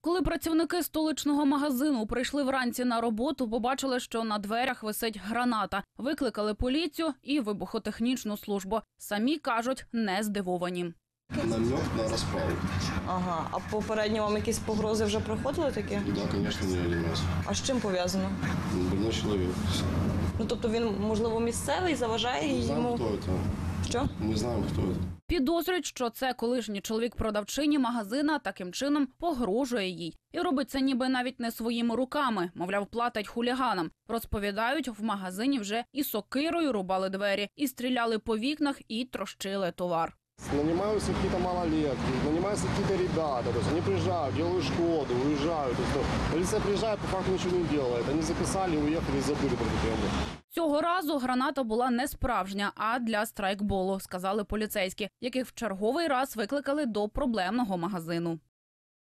Коли працівники столичного магазину прийшли вранці на роботу, побачили, що на дверях висить граната. Викликали поліцію і вибухотехнічну службу. Самі кажуть, не здивовані. Намек на расправу. Ага, а попередньо вам якісь погрози вже проходили такі? Да, конечно, не один раз. А з чим пов'язано? Больной человек. Ну тобто він, можливо, місцевий, заважає йому. кто это. Що? Мы знаем, кто это. Підозрюють, що це колишній чоловік продавчині магазина таким чином погрожує їй і робить це ніби навіть не своїми руками, мовляв, платить хуліганам. Розповідають, в магазині вже і сокирою рубали двері, і стріляли по вікнах, і трощили товар. Нанимаются какие-то малолетки, нанимаются какие-то ребята, то есть они приезжают, делают шкоду, уезжают. То есть, ну, полиция приезжает, по факту ничего не делает. Они записали, уехали и забыли про эту тему. Разу граната була не справжня, а для страйкболу, сказали поліцейські, яких в черговий раз викликали до проблемного магазину.